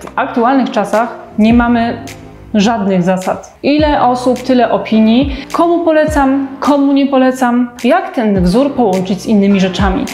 W aktualnych czasach nie mamy żadnych zasad. Ile osób, tyle opinii. Komu polecam, komu nie polecam. Jak ten wzór połączyć z innymi rzeczami.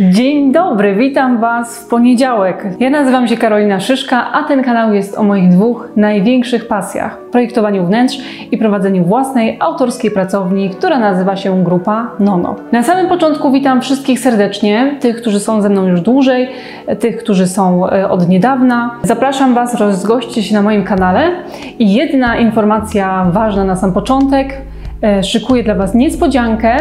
Dzień dobry, witam Was w poniedziałek. Ja nazywam się Karolina Szyszka, a ten kanał jest o moich dwóch największych pasjach: projektowaniu wnętrz i prowadzeniu własnej autorskiej pracowni, która nazywa się Grupa Nono. Na samym początku witam wszystkich serdecznie, tych, którzy są ze mną już dłużej, tych, którzy są e, od niedawna. Zapraszam Was, rozgoście się na moim kanale i jedna informacja ważna na sam początek. E, szykuję dla Was niespodziankę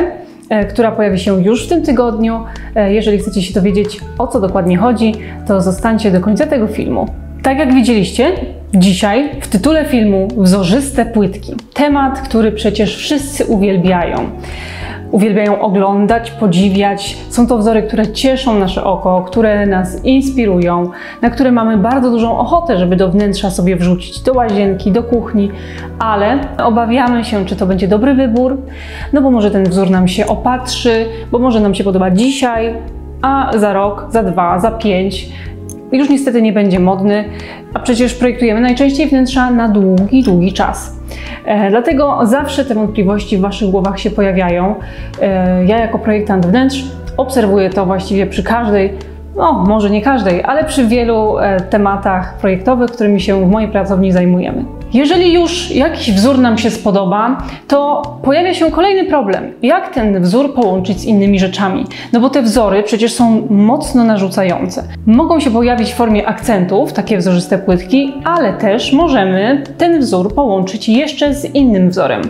która pojawi się już w tym tygodniu. E, jeżeli chcecie się dowiedzieć, o co dokładnie chodzi, to zostańcie do końca tego filmu. Tak jak widzieliście, dzisiaj w tytule filmu wzorzyste płytki. Temat, który przecież wszyscy uwielbiają uwielbiają oglądać, podziwiać. Są to wzory, które cieszą nasze oko, które nas inspirują, na które mamy bardzo dużą ochotę, żeby do wnętrza sobie wrzucić, do łazienki, do kuchni, ale obawiamy się, czy to będzie dobry wybór, no bo może ten wzór nam się opatrzy, bo może nam się podoba dzisiaj, a za rok, za dwa, za pięć już niestety nie będzie modny, a przecież projektujemy najczęściej wnętrza na długi, długi czas. E, dlatego zawsze te wątpliwości w Waszych głowach się pojawiają. E, ja jako projektant wnętrz obserwuję to właściwie przy każdej no może nie każdej, ale przy wielu e, tematach projektowych, którymi się w mojej pracowni zajmujemy. Jeżeli już jakiś wzór nam się spodoba, to pojawia się kolejny problem. Jak ten wzór połączyć z innymi rzeczami? No bo te wzory przecież są mocno narzucające. Mogą się pojawić w formie akcentów, takie wzorzyste płytki, ale też możemy ten wzór połączyć jeszcze z innym wzorem.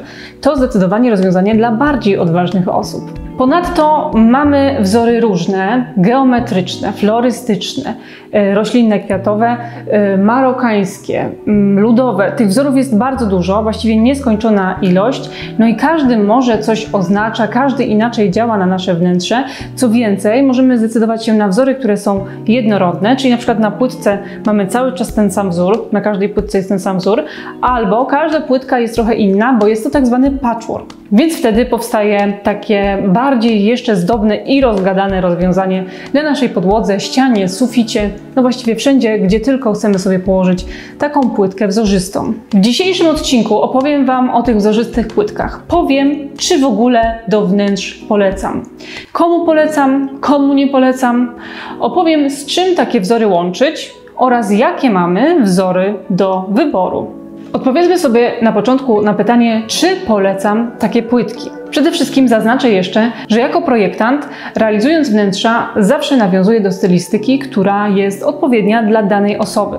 To zdecydowanie rozwiązanie dla bardziej odważnych osób. Ponadto mamy wzory różne, geometryczne, florystyczne, e, roślinne, kwiatowe, e, marokańskie, mm, ludowe. Tych wzorów jest bardzo dużo, właściwie nieskończona ilość. No i każdy może coś oznacza, każdy inaczej działa na nasze wnętrze. Co więcej, możemy zdecydować się na wzory, które są jednorodne, czyli na przykład na płytce mamy cały czas ten sam wzór, na każdej płytce jest ten sam wzór, albo każda płytka jest trochę inna, bo jest to tak zwany patchwork. Więc wtedy powstaje takie bardziej jeszcze zdobne i rozgadane rozwiązanie na naszej podłodze, ścianie, suficie, no właściwie wszędzie, gdzie tylko chcemy sobie położyć taką płytkę wzorzystą. W dzisiejszym odcinku opowiem Wam o tych wzorzystych płytkach. Powiem, czy w ogóle do wnętrz polecam. Komu polecam, komu nie polecam. Opowiem, z czym takie wzory łączyć oraz jakie mamy wzory do wyboru. Odpowiedzmy sobie na początku na pytanie, czy polecam takie płytki. Przede wszystkim zaznaczę jeszcze, że jako projektant, realizując wnętrza, zawsze nawiązuję do stylistyki, która jest odpowiednia dla danej osoby.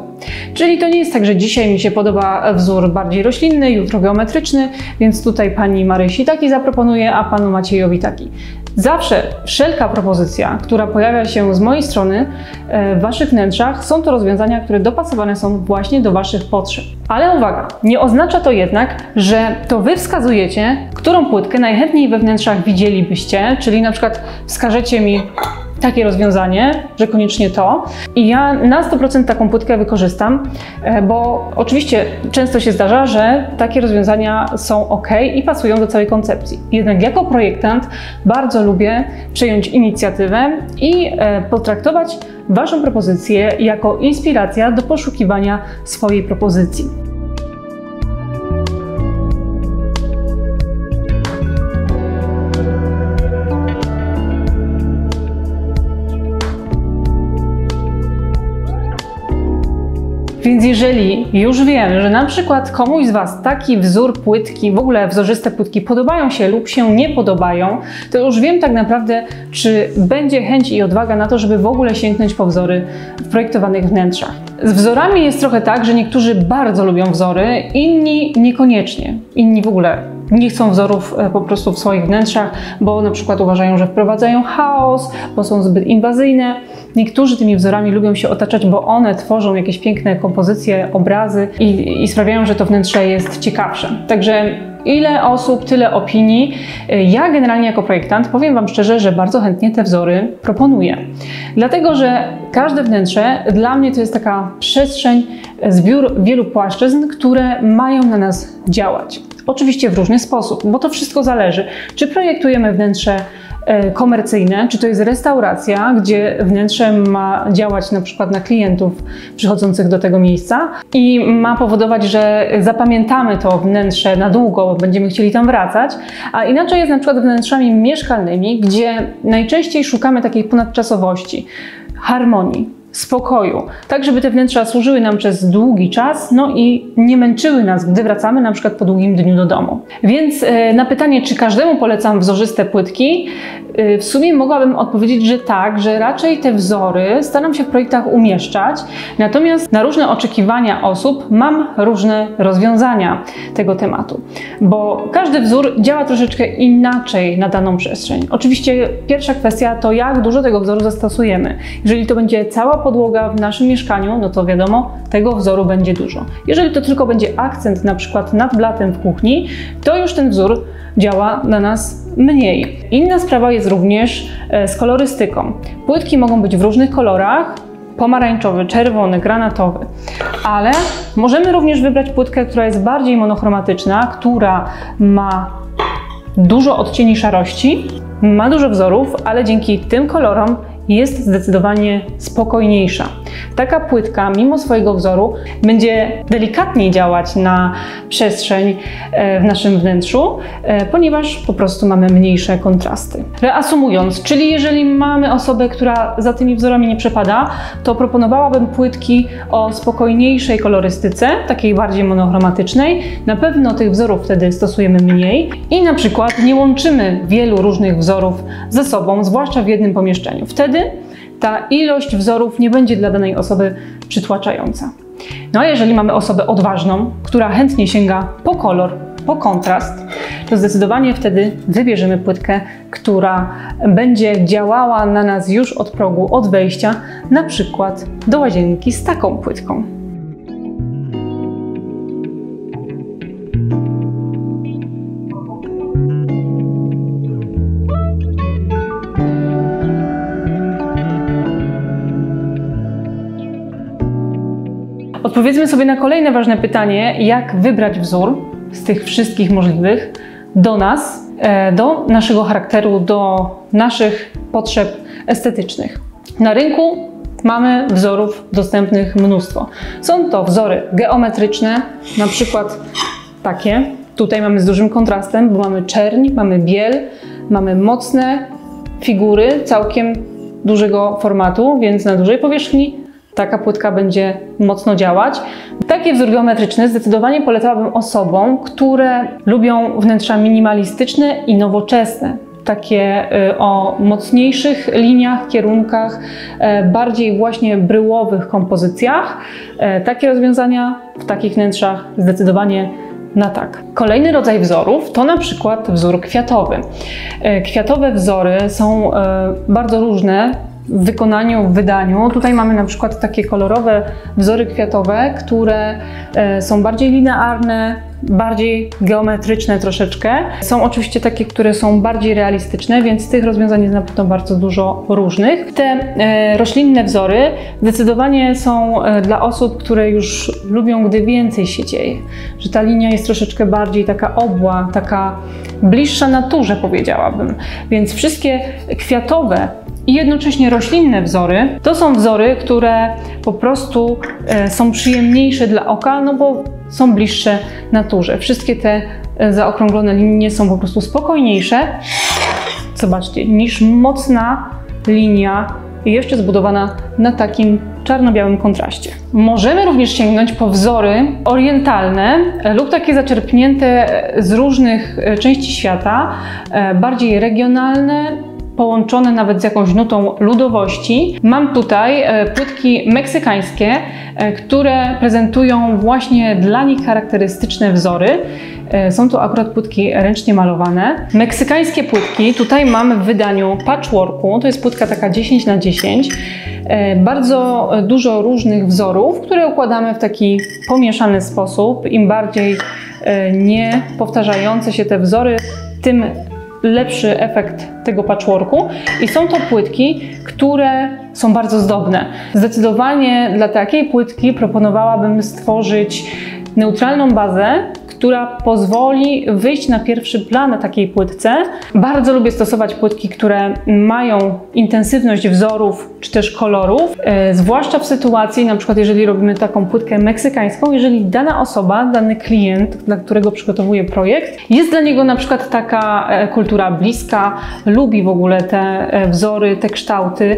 Czyli to nie jest tak, że dzisiaj mi się podoba wzór bardziej roślinny, jutro geometryczny, więc tutaj pani Marysi taki zaproponuję, a panu Maciejowi taki. Zawsze wszelka propozycja, która pojawia się z mojej strony e, w Waszych wnętrzach, są to rozwiązania, które dopasowane są właśnie do Waszych potrzeb. Ale uwaga, nie oznacza to jednak, że to Wy wskazujecie, którą płytkę najchętniej we wnętrzach widzielibyście, czyli na przykład wskażecie mi takie rozwiązanie, że koniecznie to. I ja na 100% taką płytkę wykorzystam, e, bo oczywiście często się zdarza, że takie rozwiązania są ok i pasują do całej koncepcji. Jednak jako projektant bardzo lubię przejąć inicjatywę i e, potraktować Waszą propozycję jako inspiracja do poszukiwania swojej propozycji. Więc jeżeli już wiem, że na przykład komuś z Was taki wzór płytki, w ogóle wzorzyste płytki podobają się lub się nie podobają, to już wiem tak naprawdę, czy będzie chęć i odwaga na to, żeby w ogóle sięgnąć po wzory w projektowanych wnętrzach. Z wzorami jest trochę tak, że niektórzy bardzo lubią wzory, inni niekoniecznie. Inni w ogóle nie chcą wzorów e, po prostu w swoich wnętrzach, bo na przykład uważają, że wprowadzają chaos, bo są zbyt inwazyjne. Niektórzy tymi wzorami lubią się otaczać, bo one tworzą jakieś piękne kompozycje, obrazy i, i sprawiają, że to wnętrze jest ciekawsze. Także ile osób, tyle opinii. Ja generalnie jako projektant powiem Wam szczerze, że bardzo chętnie te wzory proponuję. Dlatego, że każde wnętrze dla mnie to jest taka przestrzeń, zbiór wielu płaszczyzn, które mają na nas działać. Oczywiście w różny sposób, bo to wszystko zależy, czy projektujemy wnętrze E, komercyjne, czy to jest restauracja, gdzie wnętrze ma działać na przykład na klientów przychodzących do tego miejsca i ma powodować, że zapamiętamy to wnętrze na długo, będziemy chcieli tam wracać, a inaczej jest na przykład wnętrzami mieszkalnymi, gdzie najczęściej szukamy takiej ponadczasowości, harmonii spokoju, tak żeby te wnętrza służyły nam przez długi czas, no i nie męczyły nas, gdy wracamy na przykład po długim dniu do domu. Więc e, na pytanie, czy każdemu polecam wzorzyste płytki, w sumie mogłabym odpowiedzieć, że tak, że raczej te wzory staram się w projektach umieszczać, natomiast na różne oczekiwania osób mam różne rozwiązania tego tematu, bo każdy wzór działa troszeczkę inaczej na daną przestrzeń. Oczywiście pierwsza kwestia to jak dużo tego wzoru zastosujemy. Jeżeli to będzie cała podłoga w naszym mieszkaniu, no to wiadomo, tego wzoru będzie dużo. Jeżeli to tylko będzie akcent na przykład nad blatem w kuchni, to już ten wzór działa na nas mniej. Inna sprawa jest również e, z kolorystyką. Płytki mogą być w różnych kolorach, pomarańczowy, czerwony, granatowy, ale możemy również wybrać płytkę, która jest bardziej monochromatyczna, która ma dużo odcieni szarości, ma dużo wzorów, ale dzięki tym kolorom jest zdecydowanie spokojniejsza. Taka płytka, mimo swojego wzoru, będzie delikatniej działać na przestrzeń e, w naszym wnętrzu, e, ponieważ po prostu mamy mniejsze kontrasty. Reasumując, czyli jeżeli mamy osobę, która za tymi wzorami nie przepada, to proponowałabym płytki o spokojniejszej kolorystyce, takiej bardziej monochromatycznej. Na pewno tych wzorów wtedy stosujemy mniej i na przykład nie łączymy wielu różnych wzorów ze sobą, zwłaszcza w jednym pomieszczeniu. Wtedy ta ilość wzorów nie będzie dla danej osoby przytłaczająca. No a jeżeli mamy osobę odważną, która chętnie sięga po kolor, po kontrast, to zdecydowanie wtedy wybierzemy płytkę, która będzie działała na nas już od progu, od wejścia, na przykład do łazienki z taką płytką. Odpowiedzmy sobie na kolejne ważne pytanie, jak wybrać wzór z tych wszystkich możliwych do nas, e, do naszego charakteru, do naszych potrzeb estetycznych. Na rynku mamy wzorów dostępnych mnóstwo. Są to wzory geometryczne, na przykład takie. Tutaj mamy z dużym kontrastem, bo mamy czerń, mamy biel, mamy mocne figury całkiem dużego formatu, więc na dużej powierzchni taka płytka będzie mocno działać. Taki wzór geometryczny zdecydowanie polecałabym osobom, które lubią wnętrza minimalistyczne i nowoczesne takie y, o mocniejszych liniach, kierunkach, e, bardziej właśnie bryłowych kompozycjach. E, takie rozwiązania w takich wnętrzach zdecydowanie na tak. Kolejny rodzaj wzorów to na przykład wzór kwiatowy. Kwiatowe wzory są bardzo różne, w wykonaniu, w wydaniu. Tutaj mamy na przykład takie kolorowe wzory kwiatowe, które e, są bardziej linearne, bardziej geometryczne troszeczkę. Są oczywiście takie, które są bardziej realistyczne, więc tych rozwiązań jest na pewno bardzo dużo różnych. Te e, roślinne wzory zdecydowanie są e, dla osób, które już lubią, gdy więcej się dzieje, że ta linia jest troszeczkę bardziej taka obła, taka bliższa naturze powiedziałabym. Więc wszystkie kwiatowe i jednocześnie roślinne wzory to są wzory, które po prostu e, są przyjemniejsze dla oka, no bo są bliższe naturze. Wszystkie te e, zaokrąglone linie są po prostu spokojniejsze, zobaczcie, niż mocna linia jeszcze zbudowana na takim czarno-białym kontraście. Możemy również sięgnąć po wzory orientalne lub takie zaczerpnięte z różnych e, części świata, bardziej regionalne, połączone nawet z jakąś nutą ludowości. Mam tutaj e, płytki meksykańskie, e, które prezentują właśnie dla nich charakterystyczne wzory. E, są to akurat płytki ręcznie malowane. Meksykańskie płytki tutaj mamy w wydaniu patchworku, to jest płytka taka 10 na 10 bardzo dużo różnych wzorów, które układamy w taki pomieszany sposób. Im bardziej nie powtarzające się te wzory, tym lepszy efekt tego patchworku i są to płytki, które są bardzo zdobne. Zdecydowanie dla takiej płytki proponowałabym stworzyć neutralną bazę, która pozwoli wyjść na pierwszy plan na takiej płytce. Bardzo lubię stosować płytki, które mają intensywność wzorów czy też kolorów, e, zwłaszcza w sytuacji, na przykład jeżeli robimy taką płytkę meksykańską, jeżeli dana osoba, dany klient, dla którego przygotowuję projekt, jest dla niego na przykład taka e, kultura bliska, lubi w ogóle te e, wzory, te kształty.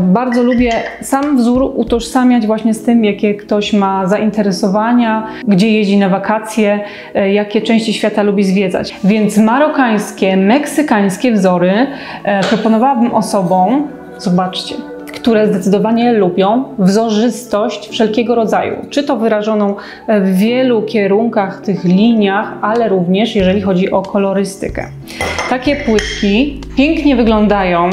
Bardzo lubię sam wzór utożsamiać właśnie z tym, jakie ktoś ma zainteresowania, gdzie jeździ na wakacje, E, jakie części świata lubi zwiedzać. Więc marokańskie, meksykańskie wzory e, proponowałabym osobom, zobaczcie, które zdecydowanie lubią wzorzystość wszelkiego rodzaju, czy to wyrażoną w wielu kierunkach, tych liniach, ale również jeżeli chodzi o kolorystykę. Takie płytki pięknie wyglądają,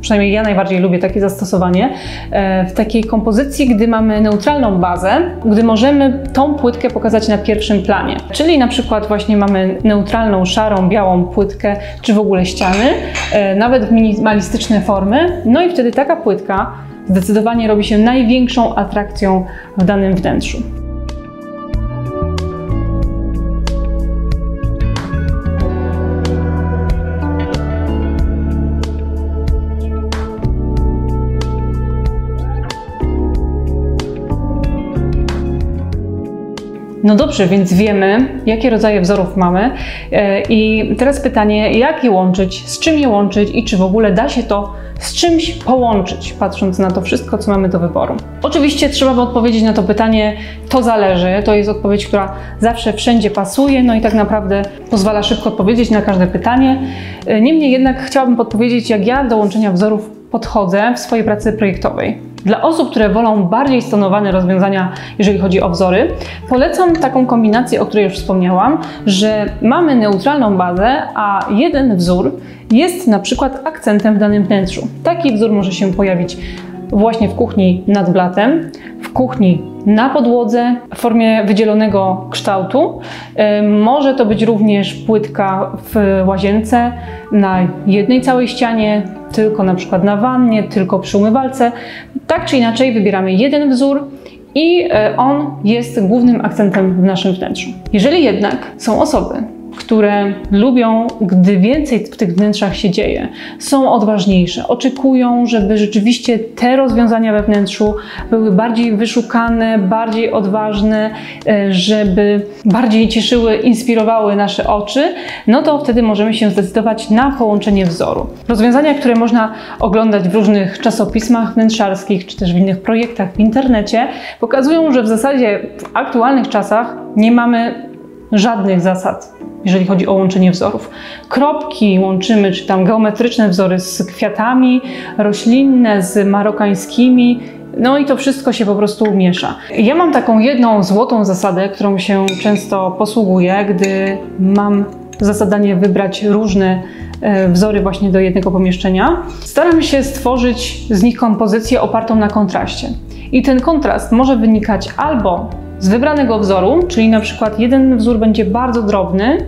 przynajmniej ja najbardziej lubię takie zastosowanie, e, w takiej kompozycji, gdy mamy neutralną bazę, gdy możemy tą płytkę pokazać na pierwszym planie. Czyli na przykład właśnie mamy neutralną, szarą, białą płytkę, czy w ogóle ściany, e, nawet w minimalistyczne formy, no i wtedy taka płytka zdecydowanie robi się największą atrakcją w danym wnętrzu. No dobrze, więc wiemy, jakie rodzaje wzorów mamy. E, I teraz pytanie, jak je łączyć, z czym je łączyć i czy w ogóle da się to z czymś połączyć, patrząc na to wszystko, co mamy do wyboru. Oczywiście trzeba by odpowiedzieć na to pytanie, to zależy. To jest odpowiedź, która zawsze wszędzie pasuje, no i tak naprawdę pozwala szybko odpowiedzieć na każde pytanie. Niemniej jednak chciałabym podpowiedzieć, jak ja do łączenia wzorów podchodzę w swojej pracy projektowej. Dla osób, które wolą bardziej stonowane rozwiązania, jeżeli chodzi o wzory, polecam taką kombinację, o której już wspomniałam, że mamy neutralną bazę, a jeden wzór jest na przykład akcentem w danym wnętrzu. Taki wzór może się pojawić właśnie w kuchni nad blatem, w kuchni na podłodze w formie wydzielonego kształtu. Może to być również płytka w łazience na jednej całej ścianie, tylko na przykład na wannie, tylko przy umywalce. Tak czy inaczej wybieramy jeden wzór i e, on jest głównym akcentem w naszym wnętrzu. Jeżeli jednak są osoby, które lubią, gdy więcej w tych wnętrzach się dzieje, są odważniejsze, oczekują, żeby rzeczywiście te rozwiązania we wnętrzu były bardziej wyszukane, bardziej odważne, e, żeby bardziej cieszyły, inspirowały nasze oczy, no to wtedy możemy się zdecydować na połączenie wzoru. Rozwiązania, które można oglądać w różnych czasopismach wnętrzarskich, czy też w innych projektach w internecie, pokazują, że w zasadzie w aktualnych czasach nie mamy żadnych zasad jeżeli chodzi o łączenie wzorów. Kropki łączymy, czy tam geometryczne wzory z kwiatami, roślinne z marokańskimi. No i to wszystko się po prostu miesza. Ja mam taką jedną złotą zasadę, którą się często posługuję, gdy mam za zadanie wybrać różne e, wzory właśnie do jednego pomieszczenia. Staram się stworzyć z nich kompozycję opartą na kontraście. I ten kontrast może wynikać albo z wybranego wzoru, czyli na przykład jeden wzór będzie bardzo drobny,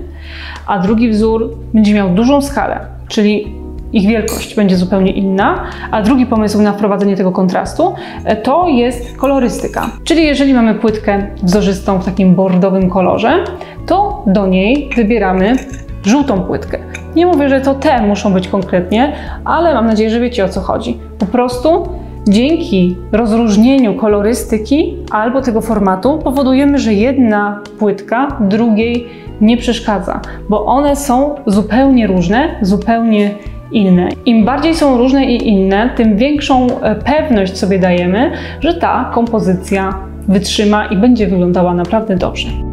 a drugi wzór będzie miał dużą skalę, czyli ich wielkość będzie zupełnie inna, a drugi pomysł na wprowadzenie tego kontrastu e, to jest kolorystyka. Czyli jeżeli mamy płytkę wzorzystą w takim bordowym kolorze, to do niej wybieramy żółtą płytkę. Nie mówię, że to te muszą być konkretnie, ale mam nadzieję, że wiecie o co chodzi. Po prostu dzięki rozróżnieniu kolorystyki albo tego formatu powodujemy, że jedna płytka drugiej nie przeszkadza, bo one są zupełnie różne, zupełnie inne. Im bardziej są różne i inne, tym większą e, pewność sobie dajemy, że ta kompozycja wytrzyma i będzie wyglądała naprawdę dobrze.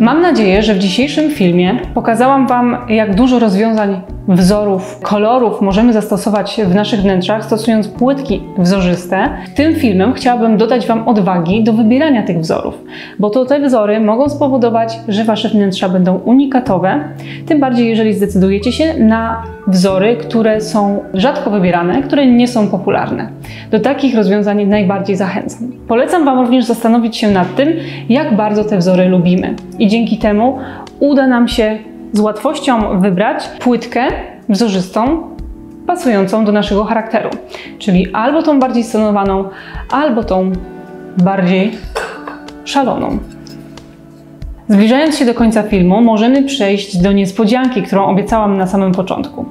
Mam nadzieję, że w dzisiejszym filmie pokazałam Wam, jak dużo rozwiązań, wzorów, kolorów możemy zastosować w naszych wnętrzach, stosując płytki wzorzyste. Tym filmem chciałabym dodać Wam odwagi do wybierania tych wzorów, bo to te wzory mogą spowodować, że Wasze wnętrza będą unikatowe, tym bardziej jeżeli zdecydujecie się na wzory, które są rzadko wybierane, które nie są popularne. Do takich rozwiązań najbardziej zachęcam. Polecam Wam również zastanowić się nad tym, jak bardzo te wzory lubimy. I dzięki temu uda nam się z łatwością wybrać płytkę wzorzystą, pasującą do naszego charakteru. Czyli albo tą bardziej stonowaną, albo tą bardziej szaloną. Zbliżając się do końca filmu, możemy przejść do niespodzianki, którą obiecałam na samym początku.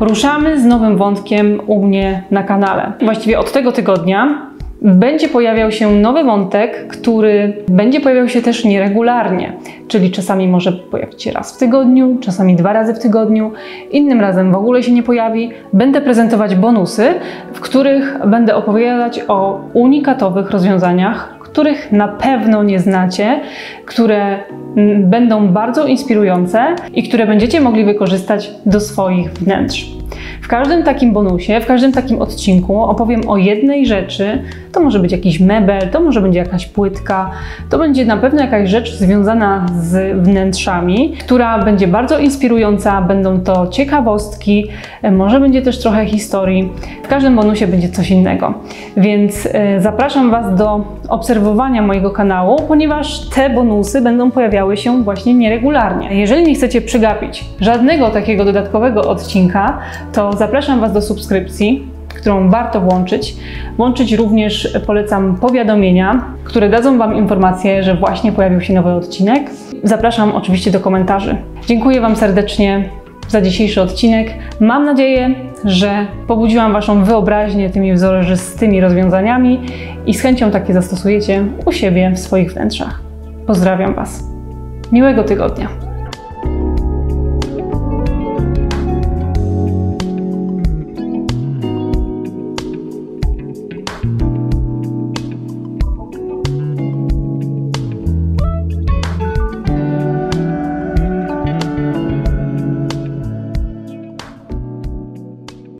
Ruszamy z nowym wątkiem u mnie na kanale. Właściwie od tego tygodnia będzie pojawiał się nowy wątek, który będzie pojawiał się też nieregularnie, czyli czasami może pojawić się raz w tygodniu, czasami dwa razy w tygodniu, innym razem w ogóle się nie pojawi. Będę prezentować bonusy, w których będę opowiadać o unikatowych rozwiązaniach, których na pewno nie znacie, które będą bardzo inspirujące i które będziecie mogli wykorzystać do swoich wnętrz. W każdym takim bonusie, w każdym takim odcinku opowiem o jednej rzeczy. To może być jakiś mebel, to może będzie jakaś płytka, to będzie na pewno jakaś rzecz związana z wnętrzami, która będzie bardzo inspirująca. Będą to ciekawostki, może będzie też trochę historii. W każdym bonusie będzie coś innego. Więc e, zapraszam Was do obserwowania mojego kanału, ponieważ te bonusy będą pojawiały się właśnie nieregularnie. Jeżeli nie chcecie przegapić żadnego takiego dodatkowego odcinka, to zapraszam Was do subskrypcji, którą warto włączyć. Włączyć również polecam powiadomienia, które dadzą Wam informację, że właśnie pojawił się nowy odcinek. Zapraszam oczywiście do komentarzy. Dziękuję Wam serdecznie za dzisiejszy odcinek. Mam nadzieję, że pobudziłam Waszą wyobraźnię tymi wzorzystymi rozwiązaniami i z chęcią takie zastosujecie u siebie w swoich wnętrzach. Pozdrawiam Was. Miłego tygodnia.